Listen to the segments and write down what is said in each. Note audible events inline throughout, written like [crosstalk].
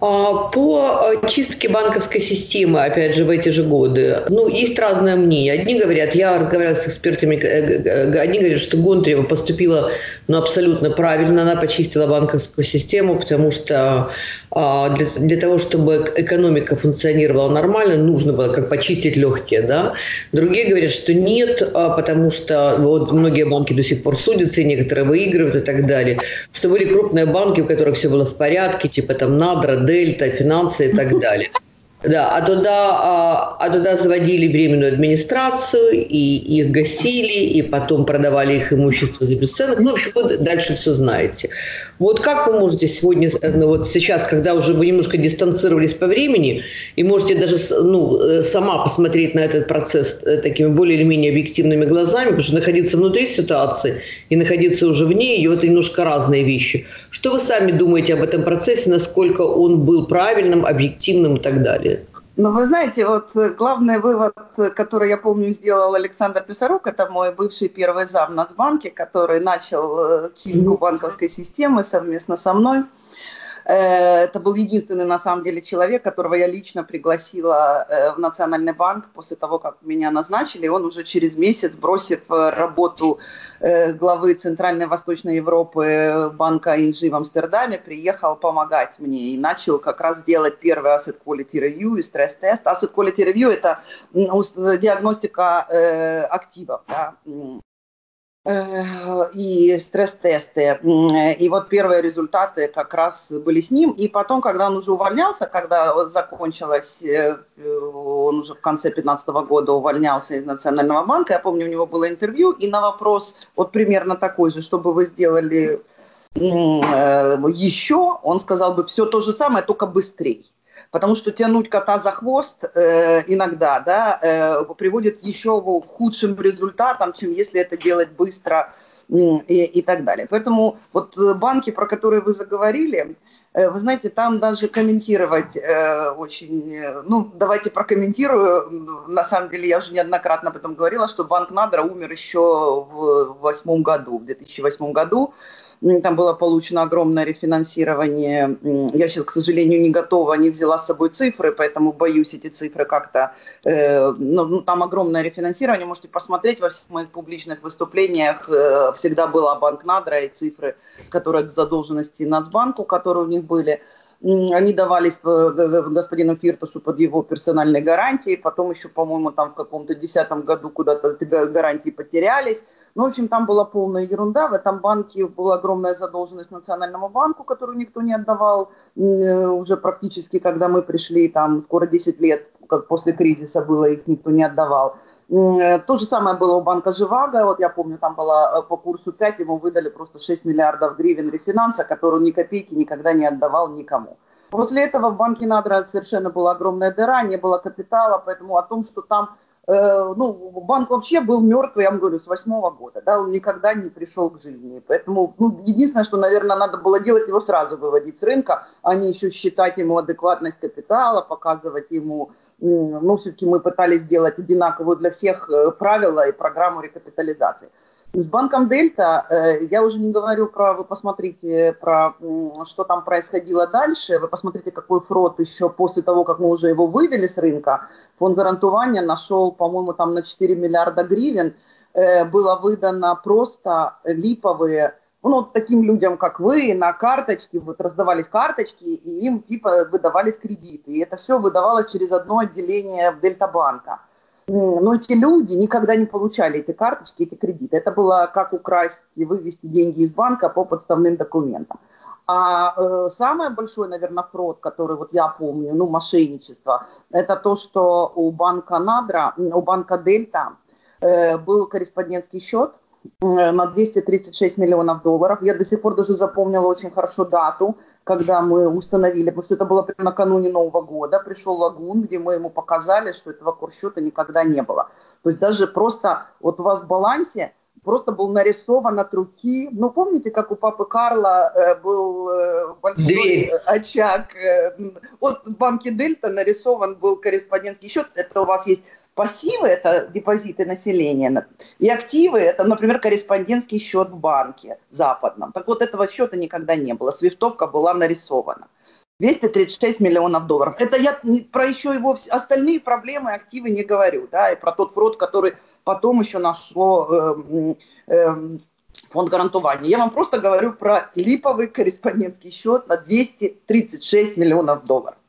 А, по а, чистке банковской системы, опять же, в эти же годы, ну, есть разное мнение. Одни говорят, я разговаривала с экспертами, одни говорят, что Гонтарева поступила ну, абсолютно правильно, она почистила банковскую систему, потому что а, для, для того, чтобы экономика функционировала нормально, нужно было как почистить легкие, да. Другие говорят, что нет, потому что вот многие банки до сих пор судятся, и некоторые выигрывают и так далее. Что были крупные банки, у которых все было в порядке, типа там Надра, дельта, финансы и так далее. Да, а туда, а, а туда заводили временную администрацию, и их гасили, и потом продавали их имущество за бесценок. Ну, в общем, вы дальше все знаете. Вот как вы можете сегодня, ну, вот сейчас, когда уже вы немножко дистанцировались по времени, и можете даже ну, э, сама посмотреть на этот процесс э, такими более или менее объективными глазами, потому что находиться внутри ситуации и находиться уже вне ее – это немножко разные вещи. Что вы сами думаете об этом процессе, насколько он был правильным, объективным и так далее? Ну, вы знаете, вот э, главный вывод, который я помню сделал Александр Писарук, это мой бывший первый зам Нацбанке, который начал э, чистку банковской системы совместно со мной. Э, это был единственный, на самом деле, человек, которого я лично пригласила в Национальный банк после того, как меня назначили. Он уже через месяц, бросив работу Э, главы Центральной Восточной Европы банка Инжи в Амстердаме, приехал помогать мне и начал как раз делать первый Asset Quality Review и стресс-тест. Asset Quality Review – это диагностика э, активов. Да? Э, и стресс-тесты. И вот первые результаты как раз были с ним. И потом, когда он уже увольнялся, когда закончилось, э, он уже в конце 2015 года увольнялся из Национального банка, я помню, у него было интервью, и на вопрос вот примерно такой же, чтобы вы сделали э, еще, он сказал бы все то же самое, только быстрее потому что тянуть кота за хвост э, иногда да, э, приводит еще к худшим результатам, чем если это делать быстро и, и так далее. Поэтому вот э, банки, про которые вы заговорили, э, вы знаете, там даже комментировать э, очень... Э, ну, давайте прокомментирую. На самом деле, я уже неоднократно об этом говорила, что банк Надра умер еще в восьмом году, в 2008 году. Там было получено огромное рефинансирование. Я сейчас, к сожалению, не готова, не взяла с собой цифры, поэтому боюсь эти цифры как-то... Э, ну, ну, там огромное рефинансирование, можете посмотреть во всех моих публичных выступлениях. Э, всегда была банк Надра и цифры, которые задолженности Нацбанку, которые у них были они давались господину Фирташу под его персональной гарантией, потом еще, по-моему, там в каком-то десятом году куда-то гарантии потерялись. Ну, в общем, там была полная ерунда. В этом банке была огромная задолженность Национальному банку, которую никто не отдавал э, уже практически, когда мы пришли, там скоро 10 лет, как после кризиса было, их никто не отдавал. Э, то же самое было у банка «Живаго». Вот я помню, там было э, по курсу 5, ему выдали просто 6 миллиардов гривен рефинанса, которую ни копейки никогда не отдавал никому. После этого в банке «Надра» совершенно была огромная дыра, не было капитала, поэтому о том, что там ну, банк вообще был мертвый, я вам говорю, с восьмого года, да, он никогда не пришел к жизни. Поэтому, ну, единственное, что, наверное, надо было делать, его сразу выводить с рынка, а не еще считать ему адекватность капитала, показывать ему, ну, все-таки мы пытались сделать одинаковую для всех э, правила и программу рекапитализации. С банком Дельта э, я уже не говорю про, вы посмотрите, про что там происходило дальше, вы посмотрите, какой фрод еще после того, как мы уже его вывели с рынка, фонд гарантования нашел, по-моему, там на 4 миллиарда гривен, э, было выдано просто липовые, ну, таким людям, как вы, на карточки, вот раздавались карточки, и им типа выдавались кредиты. И это все выдавалось через одно отделение Дельта-банка но эти люди никогда не получали эти карточки, эти кредиты. Это было как украсть и вывести деньги из банка по подставным документам. А э, самое большое, наверное, фрод, который вот я помню, ну, мошенничество, это то, что у банка Надра, у банка Дельта э, был корреспондентский счет э, на 236 миллионов долларов. Я до сих пор даже запомнила очень хорошо дату – когда мы установили, потому что это было прямо накануне Нового года, пришел Лагун, где мы ему показали, что этого курсчета никогда не было. То есть даже просто вот у вас в балансе просто был нарисован от руки. Ну, помните, как у папы Карла э, был э, большой Дверь. очаг? Э, вот в банке Дельта нарисован был корреспондентский счет. Это у вас есть Пассивы – это депозиты населения, и активы – это, например, корреспондентский счет в банке западном. Так вот, этого счета никогда не было, свифтовка была нарисована. 236 миллионов долларов. Это я про еще его остальные проблемы, активы не говорю, да, и про тот фрод, который потом еще нашло э, э, фонд гарантования. Я вам просто говорю про липовый корреспондентский счет на 236 миллионов долларов.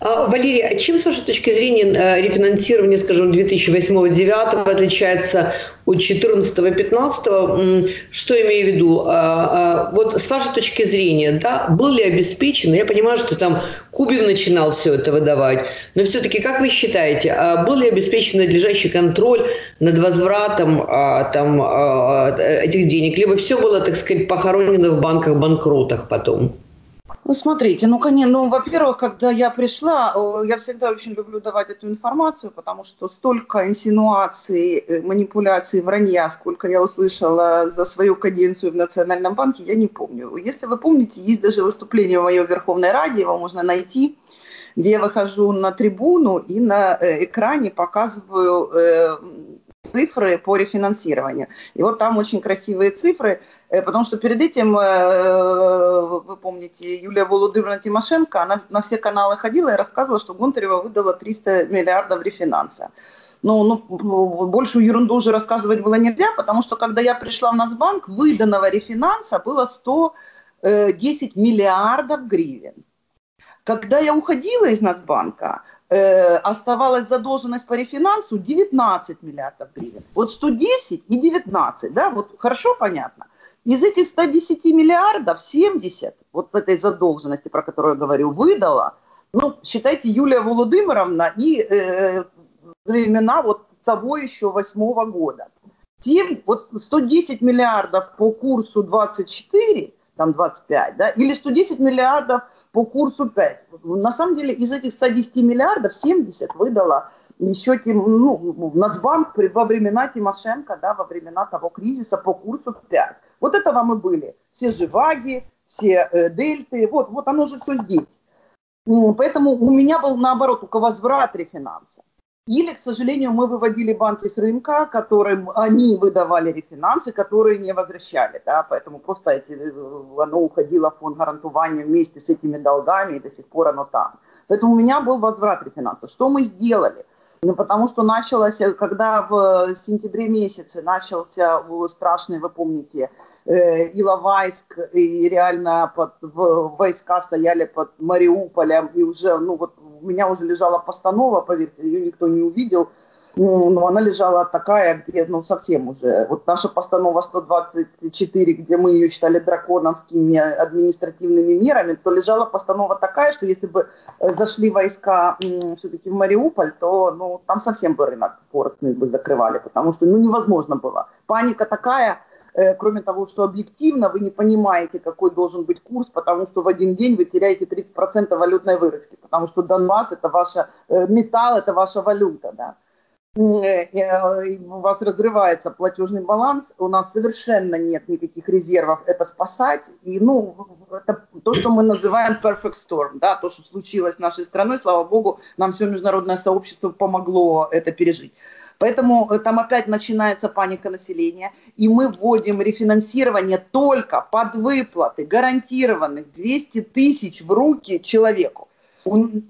А, Валерий, а чем, с вашей точки зрения, э, рефинансирование, скажем, 2008-2009 отличается от 2014-2015? Что имею в виду? А, а, вот с вашей точки зрения, да, был ли обеспечен, я понимаю, что там Кубин начинал все это выдавать, но все-таки, как вы считаете, был ли обеспечен надлежащий контроль над возвратом там, этих денег, либо все было, так сказать, похоронено в банках-банкротах потом? Ну, смотрите, ну, конечно, ну, во-первых, когда я пришла, я всегда очень люблю давать эту информацию, потому что столько инсинуаций, э, манипуляций, вранья, сколько я услышала за свою каденцию в Национальном банке, я не помню. Если вы помните, есть даже выступление в Верховной Раде, его можно найти, где я выхожу на трибуну и на э, экране показываю э, цифры по рефинансированию. И вот там очень красивые цифры, э, потому что перед этим, э, вы помните, Юлия Володимировна Тимошенко, она на все каналы ходила и рассказывала, что Гонтарева выдала 300 миллиардов рефинанса. Ну, ну, большую ерунду уже рассказывать было нельзя, потому что когда я пришла в Нацбанк, выданного рефинанса было 110 миллиардов гривен. Когда я уходила из Нацбанка, э, оставалась задолженность по рефинансу 19 миллиардов гривен. Вот 110 и 19, да, вот хорошо понятно. Из этих 110 миллиардов 70 вот этой задолженности, про которую я говорю, выдала, ну, считайте, Юлия Володимировна и э, времена вот того еще восьмого года. 7, вот 110 миллиардов по курсу 24, там 25, да, или 110 миллиардов по курсу 5. На самом деле из этих 110 миллиардов 70 выдала еще тем, ну, Нацбанк во времена Тимошенко, да, во времена того кризиса по курсу 5. Вот это вам и были. Все живаги, все э, дельты, вот, вот оно же все здесь. Поэтому у меня был наоборот только возврат рефинанса. Или, к сожалению, мы выводили банки с рынка, которым они выдавали рефинансы, которые не возвращали. Да? Поэтому просто эти, э, оно уходило в фонд гарантования вместе с этими долгами, и до сих пор оно там. Поэтому у меня был возврат рефинансов. Что мы сделали? Ну, потому что началось, когда в сентябре месяце начался страшный, вы помните, э, Иловайск, и реально под, в, войска стояли под Мариуполем, и уже, ну вот у меня уже лежала постанова, поверьте, ее никто не увидел, ну, но она лежала такая, где, ну, совсем уже. Вот наша постанова 124, где мы ее считали драконовскими административными мерами, то лежала постанова такая, что если бы э, зашли войска все-таки в Мариуполь, то, ну, там совсем бы рынок поросный бы закрывали, потому что, ну, невозможно было. Паника такая, кроме того, что объективно вы не понимаете, какой должен быть курс, потому что в один день вы теряете 30% валютной выручки, потому что Донбасс – это ваша, э, металл – это ваша валюта, да. Э, у вас разрывается платежный баланс, у нас совершенно нет никаких резервов это спасать. И, ну, это то, что мы называем perfect storm, да, то, что случилось с нашей страной, слава богу, нам все международное сообщество помогло это пережить. Поэтому э, там опять начинается паника населения, и мы вводим рефинансирование только под выплаты гарантированных 200 тысяч в руки человеку.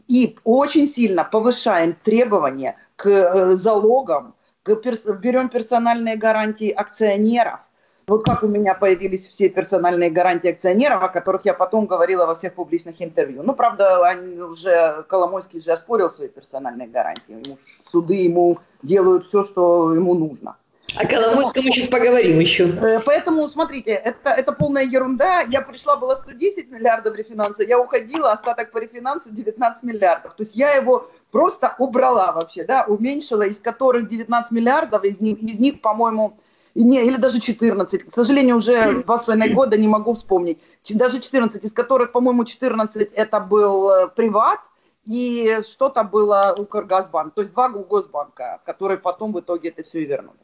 И очень сильно повышаем требования к э, залогам, берем персональные гарантии акционеров, вот как у меня появились все персональные гарантии акционеров, о которых я потом говорила во всех публичных интервью. Ну, правда, они уже, Коломойский же оспорил свои персональные гарантии. Ему, суды ему делают все, что ему нужно. О Коломойском мы сейчас поговорим еще. Э, поэтому, смотрите, это, это полная ерунда. Я пришла, было 110 миллиардов рефинанса, я уходила, остаток по рефинансу 19 миллиардов. То есть я его просто убрала вообще, да, уменьшила, из которых 19 миллиардов, из них, из них по-моему, не, или даже 14. К сожалению, уже [clears throat] два с половиной года не могу вспомнить. Даже 14, из которых, по-моему, 14 это был э, приват, и что-то было у Укргазбанк. То есть два госбанка, которые потом в итоге это все и вернули.